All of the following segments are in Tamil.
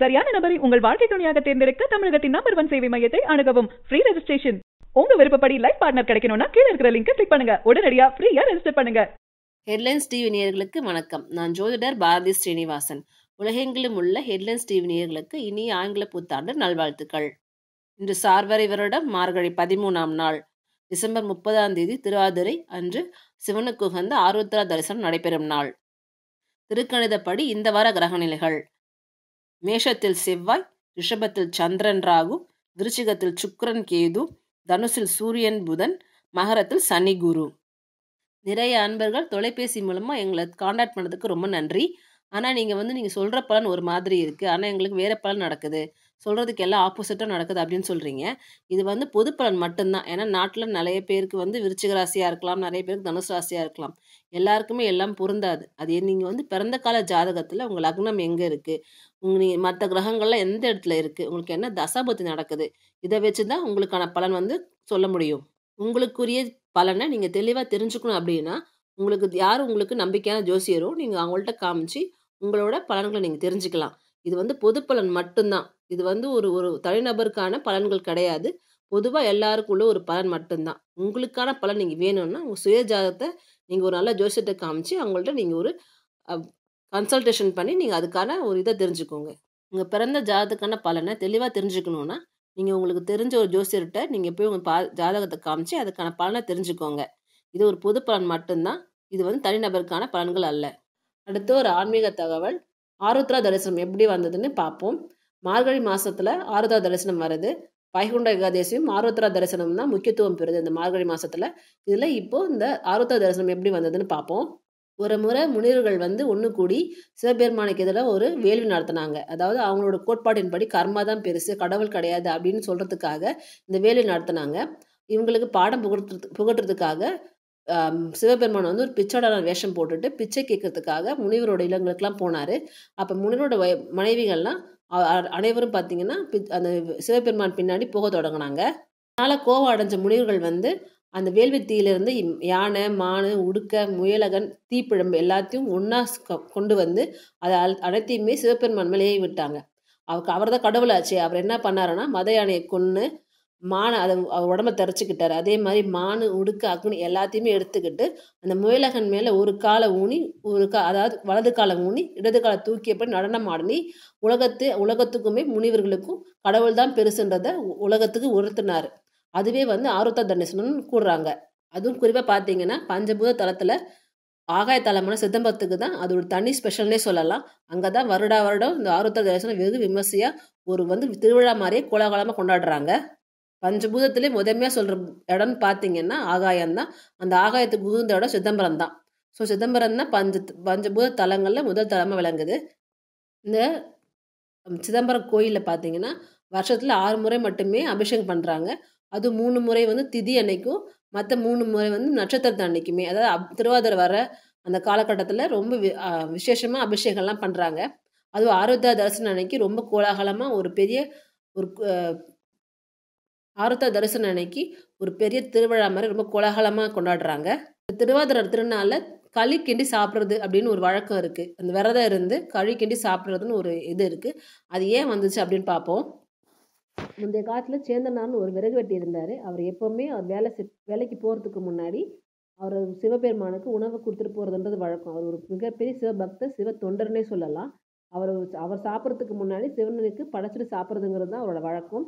சரியான நபரை உங்கள் வாழ்க்கை துணையாக தேர்ந்தெடுக்க தமிழகத்தின் நம்பர் ஒன் சேவை மையத்தை அணுகவும். ஃப்ரீ ரெஜிஸ்ட்ரேஷன் உங்க விருப்பப்படி லைஃப் பார்ட்னர் கிடைக்கணும்னா கீழே இருக்கிற லிங்கை கிளிக் பண்ணுங்க. உடனடியா ஃப்ரீயா ரெஜிஸ்டர் பண்ணுங்க. ஹெட்லைன்ஸ் டிவி நேயர்களுக்கு வணக்கம். நான் ஜோதிடர் பாரதி ஸ்ரீனிவாசன். உலகெங்கிலும் உள்ள ஹெட்லைன்ஸ் டிவி நேயர்களுக்கு இனிய ஆங்கில புத்தாண்டு நல்வாழ்த்துக்கள். இன்று சார்வரை வருடம் மார்கழி பதிமூணாம் நாள். டிசம்பர் முப்பதாம் தேதி திருவாதிரை அன்று சிவனுக்கு உகந்த ஆருத்ரா தரிசனம் நடைபெறும் நாள். திருக்கணிதப்படி இந்த வார கிரகநிலைகள். மேஷத்தில் செவ்வாய் ரிஷபத்தில் சந்திரன் ராகு விருச்சிகத்தில் சுக்ரன் கேது தனுசில் சூரியன் புதன் மகரத்தில் சனி குரு. நிறைய அன்பர்கள் தொலைபேசி மூலமாக எங்களை காண்டாக்ட் பண்ணதுக்கு ரொம்ப நன்றி. ஆனால் நீங்கள் வந்து நீங்கள் சொல்கிற பலன் ஒரு மாதிரி இருக்குது ஆனால் எங்களுக்கு வேறு பலன் நடக்குது. சொல்கிறதுக்கு எல்லாம் ஆப்போசிட்டாக நடக்குது அப்படின்னு சொல்கிறீங்க இது வந்து பொது பலன் மட்டும்தான். ஏன்னா நாட்டில் நிறைய பேருக்கு வந்து விருச்சிக ராசியாக இருக்கலாம். நிறைய பேருக்கு தனுசு ராசியாக இருக்கலாம். எல்லாருக்குமே எல்லாம் பொருந்தாது. அது நீங்கள் வந்து பிறந்த கால ஜாதகத்தில் உங்கள் லக்னம் எங்கே இருக்குது உங்கள் நீ மற்ற கிரகங்கள்லாம் எந்த இடத்துல இருக்குது உங்களுக்கு என்ன தசாபத்தி நடக்குது? இதை வச்சு தான் உங்களுக்கான பலன் வந்து சொல்ல முடியும். உங்களுக்குரிய பலனை நீங்கள் தெளிவாக தெரிஞ்சுக்கணும் அப்படின்னா உங்களுக்கு யார் உங்களுக்கு நம்பிக்கையான ஜோசியரோ நீங்கள் அவங்கள்ட்ட காமிச்சு உங்களோட பலன்களை நீங்கள் தெரிஞ்சுக்கலாம். இது வந்து பொது பலன் மட்டும்தான். இது வந்து ஒரு ஒரு தனிநபருக்கான பலன்கள் கிடையாது. பொதுவாக எல்லாருக்குள்ள ஒரு பலன் மட்டும்தான். உங்களுக்கான பலன் நீங்கள் வேணும்னா உங்கள் சுய ஜாதகத்தை நீங்கள் ஒரு நல்ல ஜோசியத்தை காமிச்சு அவங்கள்ட்ட நீங்கள் ஒரு கன்சல்டேஷன் பண்ணி நீங்கள் அதுக்கான ஒரு இதை தெரிஞ்சுக்கோங்க. உங்கள் பிறந்த ஜாதகத்துக்கான பலனை தெளிவாக தெரிஞ்சுக்கணுன்னா நீங்கள் உங்களுக்கு தெரிஞ்ச ஒரு ஜோசியர்கிட்ட நீங்கள் போய் உங்கள் பா ஜாதகத்தை காமிச்சு அதுக்கான பலனை தெரிஞ்சுக்கோங்க. இது ஒரு பொது பலன் மட்டும்தான். இது வந்து தனிநபருக்கான பலன்கள் அல்ல. அடுத்து ஒரு ஆன்மீக தகவல். ஆருத்ரா தரிசனம் எப்படி வந்ததுன்னு பார்ப்போம். மார்கழி மாதத்தில் ஆருத்ரா தரிசனம் வருது. வைகுண்ட ஏகாதேசியும் ஆருத்ரா தரிசனம் தான் முக்கியத்துவம் பெறுது இந்த மார்கழி மாதத்தில் இதில் இப்போது இந்த ஆருத்ரா தரிசனம் எப்படி வந்ததுன்னு பார்ப்போம். ஒரு முறை முனிவர்கள் வந்து ஒன்று கூடி சிவபெருமானுக்கு எதிராக ஒரு வேள்வி நடத்தினாங்க. அதாவது அவங்களோட கோட்பாட்டின்படி கர்மா தான் பெருசு கடவுள் கிடையாது அப்படின்னு சொல்கிறதுக்காக இந்த வேள்வி நடத்தினாங்க. இவங்களுக்கு பாடம் புகட்டுறது புகட்டுறதுக்காக சிவபெருமான் வந்து ஒரு பிச்சோட வேஷம் போட்டுட்டு பிச்சை கேட்கறதுக்காக முனிவரோட இல்லங்களுக்கெல்லாம் போனார். அப்போ முனிவரோட மனைவிகள்லாம் அனைவரும் பார்த்தீங்கன்னா அந்த சிவபெருமான் பின்னாடி போக தொடங்கினாங்க. அதனால் கோவம் அடைஞ்ச முனிவர்கள் வந்து அந்த வேள்வி தீயிலிருந்து யானை மானு உடுக்க முயலகன் தீப்பிழம்பு எல்லாத்தையும் ஒன்றா கொண்டு வந்து அதை அனைத்தையுமே சிவபெருமான் மேலேயே விட்டாங்க. அவருக்கு அவர் தான் கடவுளாச்சு. அவர் என்ன பண்ணாருன்னா மத யானையை கொன்று மானை அதை உடம்ப தரைச்சிக்கிட்டார் அதே மாதிரி மானு உடுக்கு அக்னி எல்லாத்தையுமே எடுத்துக்கிட்டு அந்த முயலகன் மேலே ஒரு காலை ஊனி ஒரு கா அதாவது வலது காலை ஊனி இடது காலை தூக்கியப்படி நடனம் ஆடி உலகத்து உலகத்துக்குமே முனிவர்களுக்கும் கடவுள் தான் பெருசுன்றதை உலகத்துக்கு உணர்த்தினார் அதுவே வந்து ஆருத்த தண்டேசனம்னு கூடுறாங்க அதுவும் குறிப்பாக பார்த்தீங்கன்னா பஞ்சபூத தளத்தில் ஆகாய தலமான சிதம்பரத்துக்கு தான் அது ஒரு தனி ஸ்பெஷல்னே சொல்லலாம். அங்கே தான் வருடா வருடம் இந்த ஆருத்த தரிசனம் வெகு விமர்சையாக ஒரு வந்து திருவிழா மாதிரியே கோலாகலமாக கொண்டாடுறாங்க. பஞ்சபூதத்திலே முதன்மையாக சொல்கிற இடம்னு பார்த்தீங்கன்னா ஆகாயம் தான் அந்த ஆகாயத்துக்கு உகுந்த இடம் சிதம்பரம் தான் ஸோ சிதம்பரம் தான் பஞ்ச பஞ்சபூத தலங்களில் முதல் தலமாக விளங்குது. இந்த சிதம்பரம் கோயிலில் பார்த்தீங்கன்னா வருஷத்தில் ஆறு முறை மட்டுமே அபிஷேகம் பண்ணுறாங்க அது மூணு முறை வந்து திதி அன்னைக்கும் மற்ற மூணு முறை வந்து நட்சத்திரத்தை அன்னைக்குமே. அதாவது திருவாதிரை வர அந்த காலகட்டத்தில் ரொம்ப விசேஷமாக அபிஷேகம்லாம் பண்ணுறாங்க அதுவும் ஆருத்ரா தரிசனம் அன்னைக்கு ரொம்ப கோலாகலமாக ஒரு பெரிய ஒரு ஆருத்த தரிசனம் அன்னைக்கு ஒரு பெரிய திருவிழா மாதிரி ரொம்ப கோலாகலமாக கொண்டாடுறாங்க. திருவாதிரை திருநாளில் களி கிண்டி சாப்பிட்றது அப்படின்னு ஒரு வழக்கம் இருக்குது அந்த விரதம் இருந்து களி கிண்டி சாப்பிட்றதுன்னு ஒரு இது இருக்குது அது ஏன் வந்துச்சு அப்படின்னு பார்ப்போம். முந்தைய காலத்தில் சேந்தனார்னு ஒரு விறகு வெட்டி இருந்தார். அவர் எப்போவுமே அவர் வேலை வேலைக்கு போகிறதுக்கு முன்னாடி அவர் சிவபெருமானுக்கு உணவு கொடுத்துட்டு போகிறதுன்றது வழக்கம். அவர் ஒரு மிகப்பெரிய சிவபக்தர் சிவ தொண்டர்னே சொல்லலாம். அவர் அவர் சாப்பிட்றதுக்கு முன்னாடி சிவனுக்கு படைச்சிட்டு சாப்பிட்றதுங்கிறது தான் அவரோட வழக்கம்.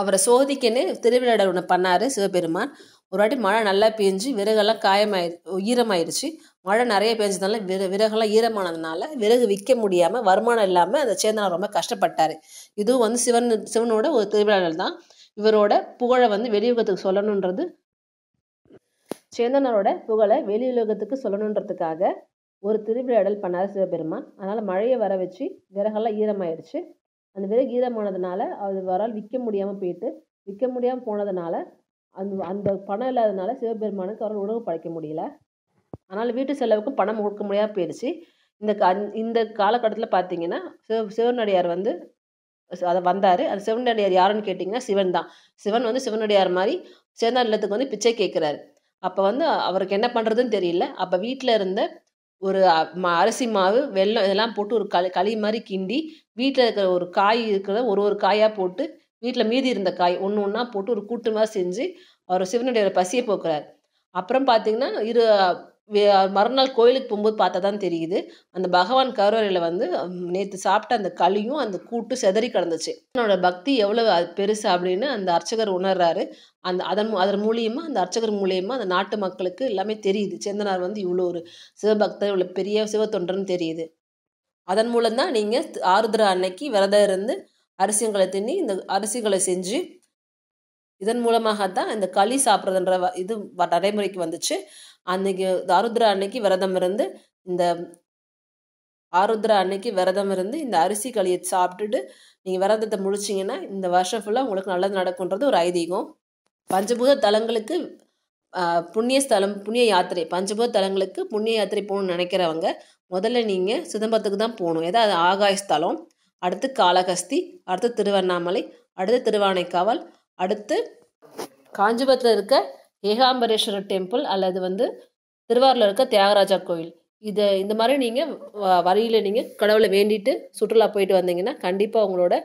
அவரை சோதிக்கன்னு திருவிழா ஒன்று பண்ணார் சிவபெருமான். ஒரு வாட்டி மழை நல்லா பெஞ்சு விறகெல்லாம் காயமாயிரு ஈரமாயிருச்சு. மழை நிறைய பெஞ்சதுனால விற விறகெல்லாம் ஈரமானதுனால விறகு விற்க முடியாமல் வருமானம் இல்லாமல் அந்த சேந்தனார் ரொம்ப கஷ்டப்பட்டார். இதுவும் வந்து சிவன் சிவனோட ஒரு திருவிழா தான். இவரோட புகழை வந்து வெளியுகத்துக்கு சொல்லணுன்றது சேந்தனரோட புகழை வெளியுலகத்துக்கு சொல்லணுன்றதுக்காக ஒரு திருவிழாடல் பண்ணார் சிவபெருமான். அதனால் மழையை வர வச்சு விறகெல்லாம் ஈரமாயிடுச்சு அந்த விறகு ஈரமானதுனால அது வரால் விற்க முடியாமல் போயிட்டு விற்க முடியாமல் போனதுனால அந்த அந்த பணம் இல்லாததுனால சிவபெருமானுக்கு அவரால் உணவு படைக்க முடியல. அதனால் வீட்டு செலவுக்கும் பணம் கொடுக்க முடியாமல் போயிடுச்சு. இந்த கா இந்த காலகட்டத்தில் பார்த்தீங்கன்னா சிவ சிவனடியார் வந்து அதை வந்தார். அந்த சிவனடியார் யாருன்னு கேட்டிங்கன்னா சிவன் தான். சிவன் வந்து சிவனடியார் மாதிரி சேந்தார் இல்லத்துக்கு வந்து பிச்சை கேட்குறாரு அப்போ வந்து அவருக்கு என்ன பண்ணுறதுன்னு தெரியல. அப்போ வீட்டில் இருந்த ஒரு அரிசி மாவு வெல்லம் இதெல்லாம் போட்டு ஒரு களி களி மாதிரி கிண்டி வீட்டில் இருக்கிற ஒரு காய் இருக்கிறத ஒரு ஒரு காயாக போட்டு வீட்டில் மீதி இருந்த காய் ஒன்று ஒன்றா போட்டு ஒரு கூட்டு மாதிரி செஞ்சு அவர் சிவனுடைய பசியை போக்குறார். அப்புறம் பார்த்தீங்கன்னா இரு மறுநாள் கோயிலுக்கு போகும்போது பார்த்தா தான் தெரியுது. அந்த பகவான் கருவறையில் வந்து நேற்று சாப்பிட்ட அந்த களியும் அந்த கூட்டு செதறி கிடந்துச்சு. என்னோட பக்தி எவ்வளோ பெருசு அப்படின்னு அந்த அர்ச்சகர் உணர்றாரு. அந்த அதன் அதன் மூலியமாக அந்த அர்ச்சகர் மூலியமாக அந்த நாட்டு மக்களுக்கு எல்லாமே தெரியுது. சேந்தனார் வந்து இவ்வளோ ஒரு சிவபக்தர் இவ்வளோ பெரிய சிவத்தொண்டர்னு தெரியுது. அதன் மூலம்தான் நீங்கள் ஆருத்ரா அன்னைக்கு விரதம் இருந்து அரிசிங்களை தின்னி இந்த அரிசிகளை செஞ்சு இதன் மூலமாக தான் இந்த களி சாப்பிட்றதுன்ற வ- இது வ- நடைமுறைக்கு வந்துச்சு. அன்னைக்கு ஆருத்ரா அன்னைக்கு விரதம் இருந்து இந்த ஆருத்ரா அன்னைக்கு விரதம் இருந்து இந்த அரிசி களியை சாப்பிட்டுட்டு நீங்கள் விரதத்தை முடிச்சிங்கன்னா இந்த வருஷம் ஃபுல்லாக உங்களுக்கு நல்லது நடக்குன்றது ஒரு ஐதீகம். பஞ்சபூத தலங்களுக்கு புண்ணிய ஸ்தலம் புண்ணிய யாத்திரை பஞ்சபூத தலங்களுக்கு புண்ணிய யாத்திரை போகணும்னு நினைக்கிறவங்க முதல்ல நீங்கள் சிதம்பரத்துக்கு தான் போகணும். ஏதாவது ஆகாய ஸ்தலம் அடுத்து காளகஸ்தி அடுத்து திருவண்ணாமலை அடுத்து திருவானைக்காவல் அடுத்து காஞ்சிபுரத்தில் இருக்க ஏகாம்பரேஸ்வரர் டெம்பிள் அல்லது வந்து திருவாரூரில் இருக்க தியாகராஜா கோயில். இதை இந்த மாதிரி நீங்கள் வரியில் நீங்கள் கடவுளை வேண்டிட்டு சுற்றுலா போயிட்டு வந்தீங்கன்னா கண்டிப்பாக உங்களோட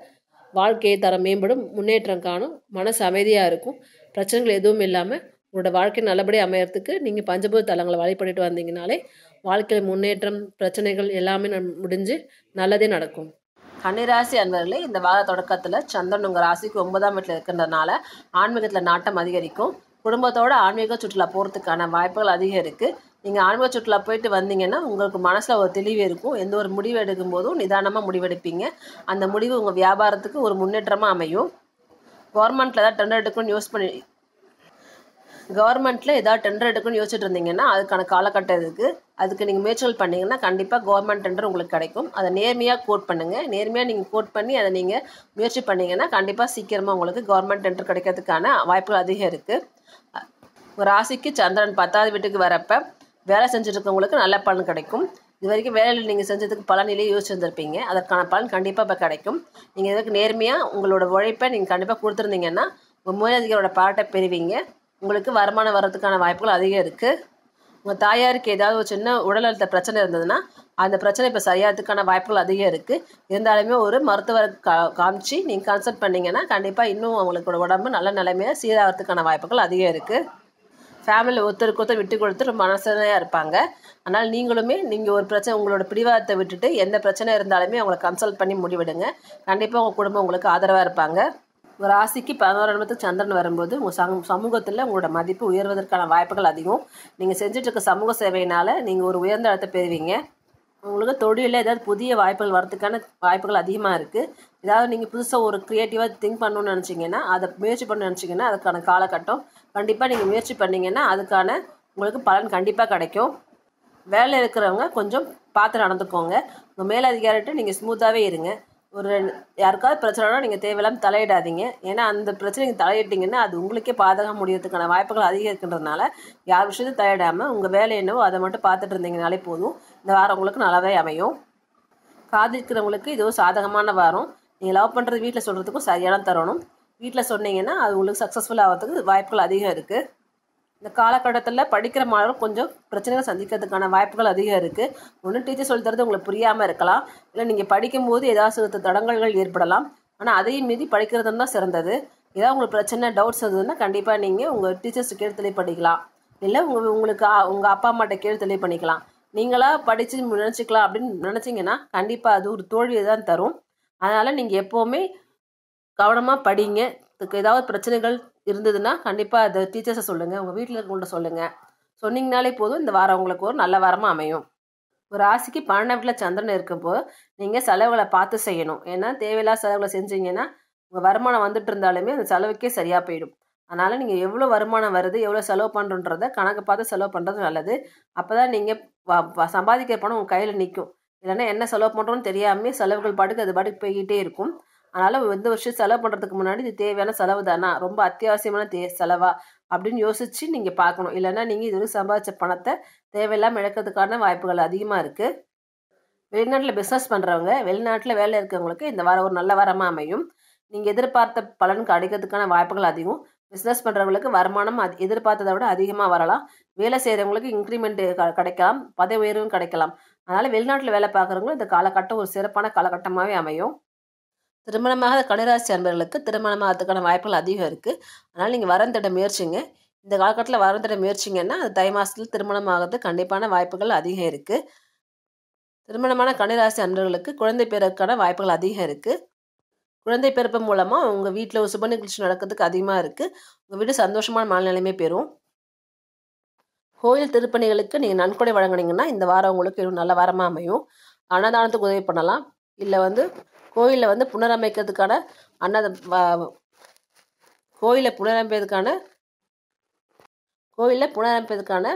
வாழ்க்கையை தரம் மேம்படும் முன்னேற்றம் காணும் மனசு அமைதியாக இருக்கும். பிரச்சனைகள் எதுவும் இல்லாமல் உங்களோட வாழ்க்கை நல்லபடியாக அமையறதுக்கு நீங்கள் பஞ்சபூத தலங்களை வழிபட்டுட்டு வந்தீங்கனாலே வாழ்க்கையில் முன்னேற்றம் பிரச்சனைகள் எல்லாமே நம்- முடிஞ்சு நல்லதே நடக்கும். கன்னிராசி அன்பர்களே இந்த வார தொடக்கத்தில் சந்திரன் உங்கள் ராசிக்கு ஒன்பதாம் வீட்டில் இருக்கின்றனால ஆன்மீகத்தில் நாட்டம் அதிகரிக்கும். குடும்பத்தோட ஆன்மீக சுற்றுலா போகிறதுக்கான வாய்ப்புகள் அதிகம் இருக்குது நீங்கள் ஆன்மீக சுற்றுலா போயிட்டு வந்தீங்கன்னா உங்களுக்கு மனசில் ஒரு தெளிவு இருக்கும். எந்த ஒரு முடிவு எடுக்கும் போதும் நிதானமாக முடிவெடுப்பீங்க. அந்த முடிவு உங்கள் வியாபாரத்துக்கு ஒரு முன்னேற்றமாக அமையும். கவர்மெண்ட்டில் ஏதாவது டெண்டர் எடுக்கணும்னு யூஸ் பண்ணி கவர்மெண்ட்டில் ஏதாவது டெண்டர் எடுக்கணும்னு யோசிச்சுட்டு இருந்தீங்கன்னா அதுக்கான காலகட்டம் இருக்குது அதுக்கு நீங்கள் முயற்சிகள் பண்ணீங்கன்னா கண்டிப்பாக கவர்மெண்ட் டெண்டர் உங்களுக்கு கிடைக்கும். அதை நேர்மையாக கோட் பண்ணுங்கள் நேர்மையாக நீங்கள் கோட் பண்ணி அதை நீங்கள் முயற்சி பண்ணீங்கன்னா கண்டிப்பாக சீக்கிரமாக உங்களுக்கு கவர்மெண்ட் டெண்டர் கிடைக்கிறதுக்கான வாய்ப்புகள் அதிகம் இருக்குது ஒரு ராசிக்கு சந்திரன் பத்தாவது வீட்டுக்கு வரப்ப வேலை செஞ்சுட்டு இருக்கவங்களுக்கு நல்ல பலன் கிடைக்கும். இது வரைக்கும் வேலையில் நீங்கள் செஞ்சதுக்கு பலனிலேயே யோசிச்சுருந்துருப்பீங்க. அதற்கான பலன் கண்டிப்பாக இப்போ கிடைக்கும். நீங்கள் இதுக்கு நேர்மையாக உங்களோட உழைப்பை நீங்கள் கண்டிப்பாக கொடுத்துருந்தீங்கன்னா உங்கள் மேலதிகாரோட பாராட்டை பெறுவீங்க. உங்களுக்கு வருமானம் வர்றதுக்கான வாய்ப்புகள் அதிகம் இருக்குது உங்கள் தாயாருக்கு ஏதாவது ஒரு சின்ன உடல்நலத்த பிரச்சனை இருந்ததுன்னா அந்த பிரச்சனை இப்போ சரியாகிறதுக்கான வாய்ப்புகள் அதிகம் இருக்குது இருந்தாலுமே ஒரு மருத்துவரை கா காமிச்சு நீங்கள் கன்சல்ட் பண்ணிங்கன்னா கண்டிப்பாக இன்னும் அவங்களோட உடம்பு நல்ல நிலைமையாக சீராகிறதுக்கான வாய்ப்புகள் அதிகம் இருக்குது ஃபேமிலியில் ஒருத்தருக்கு ஒருத்தர் விட்டு கொடுத்து ரொம்ப மனசனையாக இருப்பாங்க. அதனால் நீங்களுமே நீங்கள் ஒரு பிரச்சனை உங்களோட பிடிவாதத்தை விட்டுட்டு எந்த பிரச்சனை இருந்தாலுமே அவங்கள கன்சல்ட் பண்ணி முடிவெடுங்க. கண்டிப்பாக உங்கள் குடும்பம் உங்களுக்கு ஆதரவாக இருப்பாங்க. ஒரு ராசிக்கு பதினோரு இடத்துக்கு சந்திரன் வரும்போது உங்கள் சம சமூகத்தில் உங்களோட மதிப்பு உயர்வதற்கான வாய்ப்புகள் அதிகம். நீங்கள் செஞ்சிட்ருக்க சமூக சேவையினால் நீங்கள் ஒரு உயர்ந்த இடத்தை பெறுவீங்க. உங்களுக்கு தொழிலில் ஏதாவது புதிய வாய்ப்புகள் வரதுக்கான வாய்ப்புகள் அதிகமாக இருக்குது ஏதாவது நீங்கள் புதுசாக ஒரு க்ரியேட்டிவாக திங்க் பண்ணணும்னு நினச்சிங்கன்னா அதை முயற்சி பண்ண நினச்சிங்கன்னா அதுக்கான காலகட்டம். கண்டிப்பாக நீங்கள் முயற்சி பண்ணிங்கன்னா அதுக்கான உங்களுக்கு பலன் கண்டிப்பாக கிடைக்கும். வேலையில் இருக்கிறவங்க கொஞ்சம் பார்த்து நடந்துக்கோங்க. உங்கள் மேலதிகாரிட்ட நீங்கள் ஸ்மூத்தாகவே இருங்க. ஒரு யாருக்காவது பிரச்சனைனா நீங்கள் தேவையில்லாமல் தலையிடாதீங்க. ஏன்னா அந்த பிரச்சனைக்கு தலையிட்டிங்கன்னா அது உங்களுக்கே பாதகம் முடியறதுக்கான வாய்ப்புகள் அதிகம் இருக்கின்றதுனால யார் விஷயத்தையும் தலையிடாமல் உங்கள் வேலை என்னவோ அதை மட்டும் பார்த்துட்டு இருந்தீங்கனாலே போதும். இந்த வாரம் உங்களுக்கு நல்லாவே அமையும். காதலிக்கிறவங்களுக்கு இது ஒரு சாதகமான வாரம். நீங்கள் லவ் பண்ணுறது வீட்டில் சொல்கிறதுக்கும் சரியான தரணும். வீட்டில் சொன்னீங்கன்னா அது உங்களுக்கு சக்ஸஸ்ஃபுல் ஆகிறதுக்கு வாய்ப்புகள் அதிகம் இருக்குது இந்த காலகட்டத்தில் படிக்கிற மாணவர்கள் கொஞ்சம் பிரச்சனைகள் சந்திக்கிறதுக்கான வாய்ப்புகள் அதிகம் இருக்குது ஒன்று டீச்சர் சொல்லி தரது உங்களுக்கு புரியாமல் இருக்கலாம். இல்லை நீங்கள் படிக்கும்போது ஏதாவது தடங்கல்கள் ஏற்படலாம். ஆனால் அதையும் மீறி படிக்கிறது தான் சிறந்தது. ஏதாவது உங்களுக்கு பிரச்சனை டவுட்ஸ் இருந்ததுன்னா கண்டிப்பாக நீங்கள் உங்கள் டீச்சர்ஸ் கேட்டு தெளிவு இல்லை உங்கள் உங்களுக்கு உங்கள் அப்பா அம்மாட்ட கேட்டு தெளிவு பண்ணிக்கலாம் நீங்களாக படித்து நினச்சிக்கலாம் அப்படின்னு நினச்சிங்கன்னா கண்டிப்பாக அது ஒரு தோல்வியை தான் தரும். அதனால் நீங்கள் எப்போவுமே கவனமாக படிங்க. ஏதாவது பிரச்சனைகள் இருந்ததுன்னா கண்டிப்பாக அதை டீச்சர்ஸை சொல்லுங்கள் உங்கள் வீட்டில் இருக்கவங்கள்ட்ட சொல்லுங்கள் சொன்னீங்கனாலே போதும் இந்த வாரம் உங்களுக்கு ஒரு நல்ல வாரமாக அமையும். ஒரு ராசிக்கு பன்னெண்டாம் வீட்டில் சந்திரன் இருக்கப்போ நீங்கள் செலவுகளை பார்த்து செய்யணும். ஏன்னா தேவையில்லாத செலவுகளை செஞ்சீங்கன்னா உங்கள் வருமானம் வந்துட்டு இருந்தாலுமே அந்த செலவுக்கே சரியாக போயிடும். அதனால் நீங்கள் எவ்வளோ வருமானம் வருது எவ்வளோ செலவு பண்ணுறன்றத கணக்கு பார்த்து செலவு பண்ணுறது நல்லது. அப்போ தான் நீங்கள் சம்பாதிக்கிற பணம் உங்கள் கையில் நிற்கும் இல்லைன்னா என்ன செலவு பண்ணுறோன்னு தெரியாமே செலவுகள் பாட்டுக்கு அது பாட்டுக்கு போய்கிட்டே இருக்கும். அதனால் எந்த வருஷம் செலவு பண்ணுறதுக்கு முன்னாடி இது தேவையான செலவு தானா? ரொம்ப அத்தியாவசியமான தே செலவா? அப்படின்னு யோசித்து நீங்கள் பார்க்கணும். இல்லைன்னா நீங்கள் இது வரைக்கும் சம்பாதிச்ச பணத்தை தேவையில்லாமல் இழக்கிறதுக்கான வாய்ப்புகள் அதிகமாக இருக்குது வெளிநாட்டில் பிஸ்னஸ் பண்ணுறவங்க வெளிநாட்டில் வேலை இருக்கிறவங்களுக்கு இந்த வாரம் ஒரு நல்ல வாரமாக அமையும். நீங்கள் எதிர்பார்த்த பலன் கிடைக்கிறதுக்கான வாய்ப்புகள் அதிகம். பிஸ்னஸ் பண்ணுறவங்களுக்கு வருமானம் அது எதிர்பார்த்ததை விட அதிகமாக வரலாம். வேலை செய்கிறவங்களுக்கு இன்க்ரிமெண்ட் கிடைக்கலாம். பதவி உயர்வும் கிடைக்கலாம். அதனால் வெளிநாட்டில் வேலை பார்க்குறவங்களும் இந்த காலகட்டம் ஒரு சிறப்பான காலகட்டமாகவே அமையும். திருமணமாக கணிராசி அன்பர்களுக்கு திருமணமாகறதுக்கான வாய்ப்புகள் அதிகம் இருக்குது அதனால் நீங்கள் வரம் திட முயற்சிங்க. இந்த காலகட்டத்தில் வரம் திட முயற்சிங்கன்னா அது தை மாதத்தில் திருமணம் ஆகிறது கண்டிப்பான வாய்ப்புகள் அதிகம் இருக்குது திருமணமான கணிராசி அன்பர்களுக்கு குழந்தை பிறக்கான வாய்ப்புகள் அதிகம் இருக்குது குழந்தை பிறப்பு மூலமாக உங்கள் வீட்டில் ஒரு சுப நிகழ்ச்சி நடக்கிறதுக்கு அதிகமாக இருக்குது உங்கள் வீடு சந்தோஷமான மனநிலைமை பெறும். கோயில் திருப்பணிகளுக்கு நீங்கள் நன்கொடை வழங்குனீங்கன்னா இந்த வாரம் உங்களுக்கு நல்ல வாரமாக அமையும். அன்னதானத்துக்கு உதவி பண்ணலாம். இல்லை வந்து கோயிலில் வந்து புனரமைக்கிறதுக்கான அன்னத கோயிலை புனரமைப்பதற்கான கோயிலில் புனரமைப்பதற்கான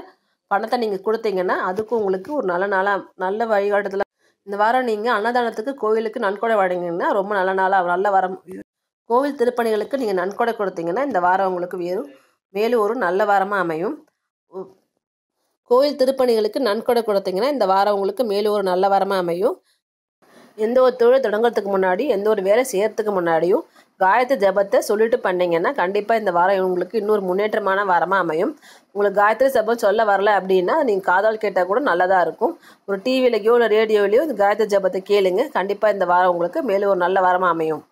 பணத்தை நீங்கள் கொடுத்தீங்கன்னா அதுக்கும் உங்களுக்கு ஒரு நல்ல நாளாக நல்ல வழிகாட்டுதலாக இந்த வாரம் நீங்கள் அன்னதானத்துக்கு கோயிலுக்கு நன்கொடை வழங்கினீங்கன்னா ரொம்ப நல்ல நாளாக நல்ல வாரம். கோவில் திருப்பணிகளுக்கு நீங்கள் நன்கொடை கொடுத்தீங்கன்னா இந்த வாரம் உங்களுக்கு வேறு மேலும் ஒரு நல்ல வாரமாக அமையும். கோவில் கோயில் திருப்பணிகளுக்கு நன்கொடை கொடுத்தீங்கன்னா இந்த வாரம் உங்களுக்கு மேலும் ஒரு நல்ல வாரமாக அமையும். எந்த ஒரு தொழில் தொடங்குறதுக்கு முன்னாடி எந்த ஒரு வேலை செய்யறதுக்கு முன்னாடியும் காயத்ரி ஜபத்தை சொல்லிட்டு பண்ணீங்கன்னா கண்டிப்பாக இந்த வாரம் உங்களுக்கு இன்னொரு முன்னேற்றமான வாரமாக அமையும். உங்களுக்கு காயத்ரி ஜபம் சொல்ல வரல அப்படின்னா நீங்கள் காதால் கேட்டால் கூட நல்லதாக இருக்கும். ஒரு டிவிலையோ இல்லை ரேடியோவிலையோ இந்த காயத்ரி ஜபத்தை கேளுங்க. கண்டிப்பாக இந்த வாரம் உங்களுக்கு மேலும் ஒரு நல்ல வாரமாக அமையும்.